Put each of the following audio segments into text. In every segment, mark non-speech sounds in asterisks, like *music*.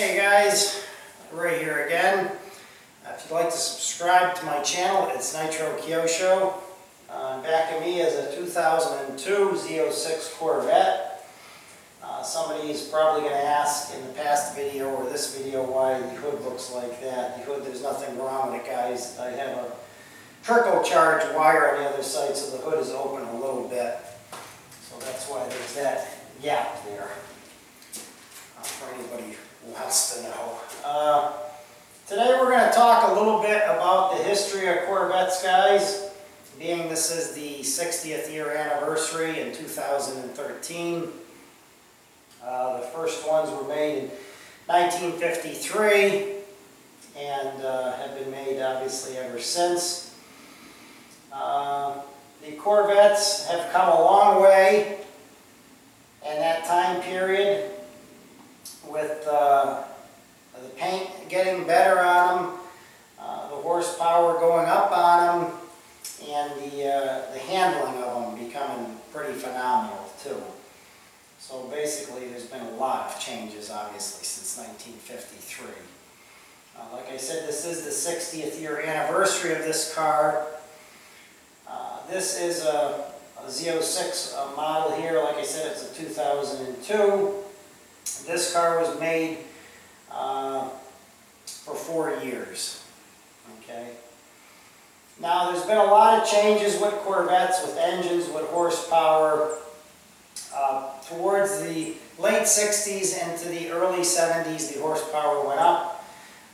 Hey guys, Ray here again. If you'd like to subscribe to my channel, it's Nitro Kyosho. Uh, back of me is a 2002 Z06 Corvette. Uh, somebody's probably going to ask in the past video or this video why the hood looks like that. The hood, there's nothing wrong with it guys. I have a trickle charge wire on the other side so the hood is open a little bit. So that's why there's that gap there uh, for anybody wants to know. Uh, today we're going to talk a little bit about the history of Corvettes, guys. Being this is the 60th year anniversary in 2013. Uh, the first ones were made in 1953 and uh, have been made obviously ever since. Uh, the Corvettes have come a long way in that time period with uh, the paint getting better on them, uh, the horsepower going up on them, and the, uh, the handling of them becoming pretty phenomenal too. So basically there's been a lot of changes obviously since 1953. Uh, like I said, this is the 60th year anniversary of this car. Uh, this is a, a Z06 uh, model here. Like I said, it's a 2002. This car was made uh, for four years. Okay. Now, there's been a lot of changes with Corvettes, with engines, with horsepower. Uh, towards the late 60s into the early 70s, the horsepower went up.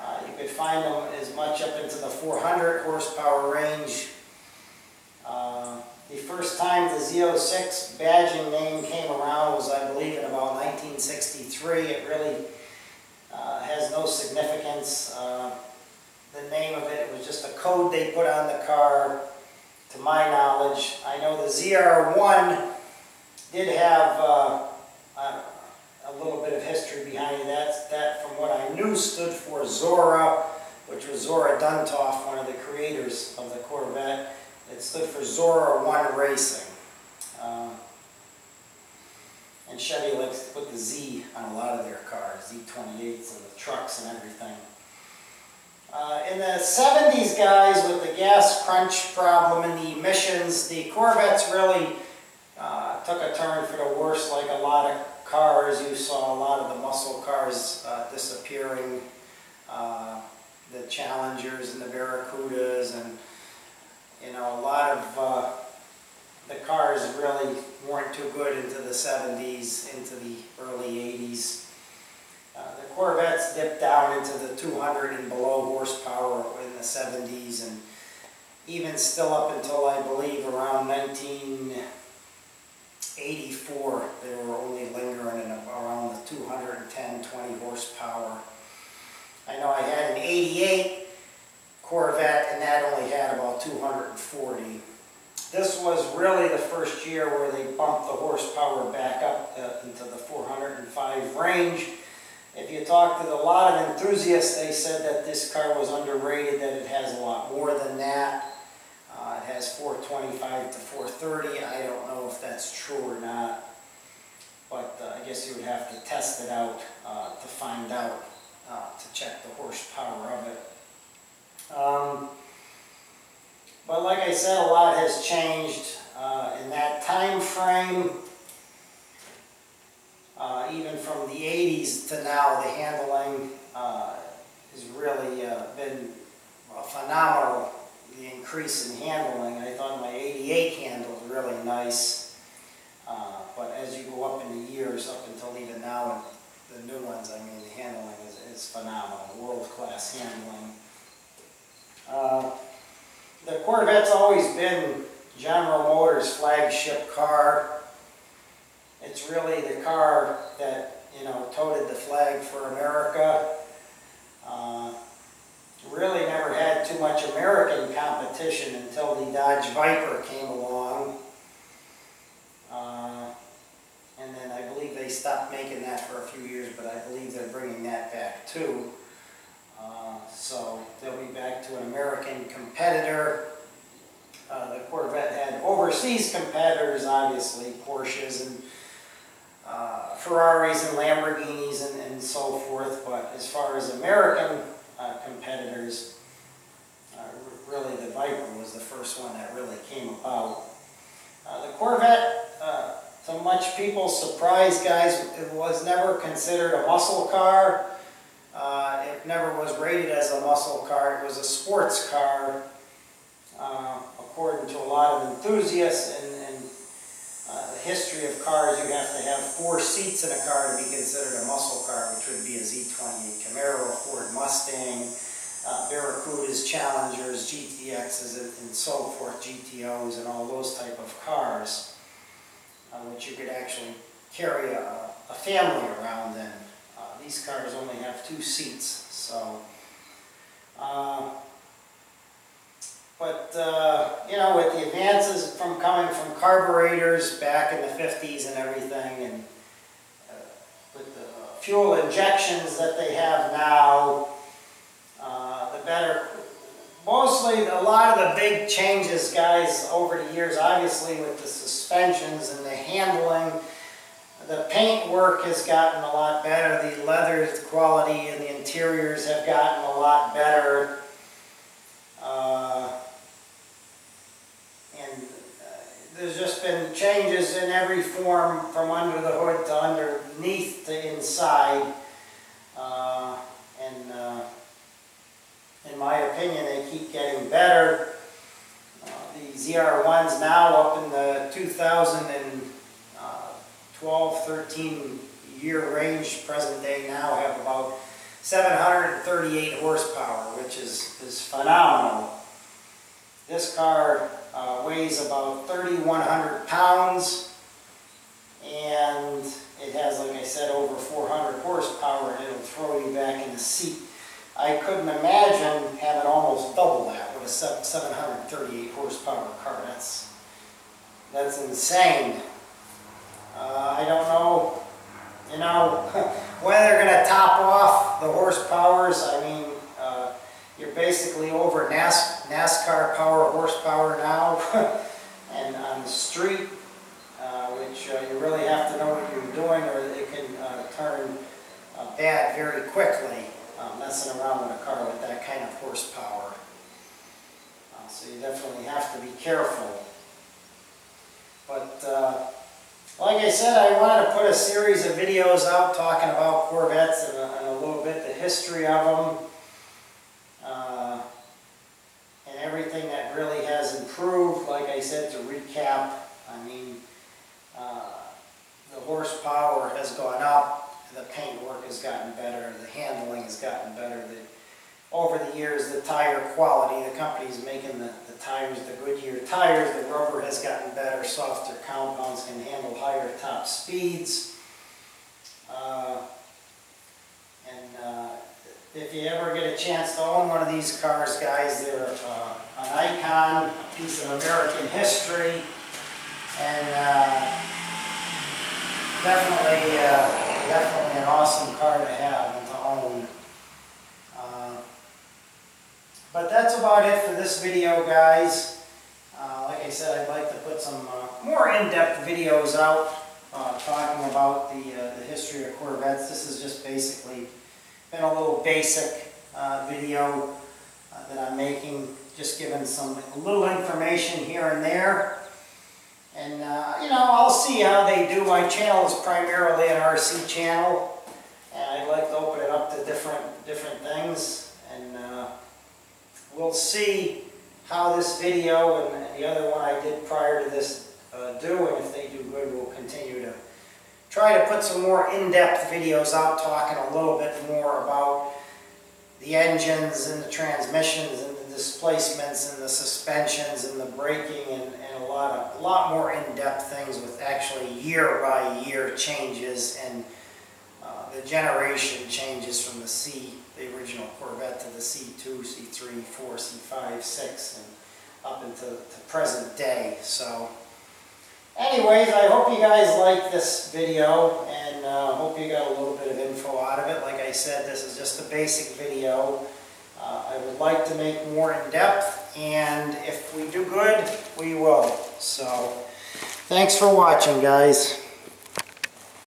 Uh, you could find them as much up into the 400 horsepower range. Uh, the first time the Z06 badging name came around was, I believe, in about 1963. It really uh, has no significance. Uh, the name of it was just a code they put on the car, to my knowledge. I know the ZR1 did have uh, a, a little bit of history behind it. That, that, from what I knew, stood for Zora, which was Zora Duntov, one of the creators of the Corvette. It stood for Zora 1 Racing. Uh, and Chevy likes to put the Z on a lot of their cars, Z28s and the trucks and everything. Uh, in the 70s, guys, with the gas crunch problem and the emissions, the Corvettes really took a turn for the worse like a lot of cars. You saw a lot of the muscle cars uh, disappearing, uh, the Challengers and the Barracudas and you know, a lot of uh, the cars really weren't too good into the 70s, into the early 80s. Uh, the Corvettes dipped down into the 200 and below horsepower in the 70s and even still up until I believe around 1984 they were only lingering in around the 210, 20 horsepower. I know I had an 88 Corvette and that only had about 240. This was really the first year where they bumped the horsepower back up uh, into the 405 range. If you talk to a lot of enthusiasts, they said that this car was underrated, that it has a lot more than that. Has 425 to 430. I don't know if that's true or not, but uh, I guess you would have to test it out uh, to find out, uh, to check the horsepower of it. Um, but like I said, a lot has changed uh, in that time frame. Uh, even from the 80s to now, the handling has really been phenomenal. The increase in handling. I thought my 88 handled really nice. Uh, but as you go up in the years, up until even now, the new ones, I mean, the handling is, is phenomenal. World-class handling. Uh, the Corvette's always been General Motors' flagship car. It's really the car that, you know, toted the flag for America. Really never had too much American competition until the Dodge Viper came along. Uh, and then I believe they stopped making that for a few years, but I believe they're bringing that back too. Uh, so they'll be back to an American competitor. Uh, the Corvette had overseas competitors, obviously, Porsches and uh, Ferraris and Lamborghinis and, and so forth, but as far as American uh, competitors, uh, really the Viper was the first one that really came about. Uh, the Corvette, uh, to much people's surprise, guys, it was never considered a muscle car. Uh, it never was rated as a muscle car. It was a sports car, uh, according to a lot of enthusiasts. And, and uh, the history of cars, you have to have four seats in a car to be considered a muscle car, which would be a Z28 Camaro, a Ford Mustang, uh, Barracudas, Challengers, GTXs, and, and so forth, GTOs, and all those type of cars, uh, which you could actually carry a, a family around in. Uh, these cars only have two seats, so. Uh, but, uh, you know, with the advances from coming from carburetors back in the 50s and everything, and uh, with the fuel injections that they have now, uh, the better. Mostly, a lot of the big changes, guys, over the years, obviously with the suspensions and the handling, the paint work has gotten a lot better. The leather quality and the interiors have gotten a lot better. Uh, and uh, there's just been changes in every form from under the hood to underneath to inside. Uh, and uh, in my opinion, they keep getting better. Uh, the ZR1s now up in the 2012, 13 year range, present day now have about 738 horsepower, which is, is phenomenal. This car uh, weighs about 3,100 pounds and it has, like I said, over 400 horsepower and it'll throw you back in the seat. I couldn't imagine having almost double that with a 738 horsepower car. That's, that's insane. Uh, I don't know, you know, *laughs* when they're going to top off the horsepowers. I mean, you're basically over NAS, NASCAR power horsepower now. *laughs* and on the street, uh, which uh, you really have to know what you're doing or it can uh, turn uh, bad very quickly um, messing around with a car with that kind of horsepower. Uh, so you definitely have to be careful. But uh, like I said, I wanted to put a series of videos out talking about Corvettes and a, and a little bit the history of them. Uh, and everything that really has improved, like I said, to recap, I mean, uh, the horsepower has gone up, the paint work has gotten better, the handling has gotten better. The, over the years, the tire quality, the company's making the, the tires, the Goodyear tires, the rubber has gotten better, softer compounds can handle higher top speeds. Uh, and uh, if you ever get a chance to own one of these cars, guys, they're uh, an icon, a piece of American history, and uh, definitely, uh, definitely an awesome car to have and to own. Uh, but that's about it for this video, guys. Uh, like I said, I'd like to put some uh, more in-depth videos out uh, talking about the, the history of Corvettes. This is just basically been a little basic video uh, that I'm making, just giving some little information here and there. And, uh, you know, I'll see how they do. My channel is primarily an RC channel, and I'd like to open it up to different, different things. And uh, we'll see how this video and the other one I did prior to this uh, do, and if they do good, we'll continue to try to put some more in-depth videos out talking a little bit more about the engines and the transmissions and the displacements and the suspensions and the braking and, and a lot of a lot more in-depth things with actually year by year changes and uh, the generation changes from the C, the original Corvette to the C2, C3, 4, C5, 6 and up into the present day. So anyways, I hope you guys like this video and uh, hope you got a little bit of info out of it. Like I said, this is just a basic video. Uh, I would like to make more in depth and if we do good, we will. So thanks for watching guys.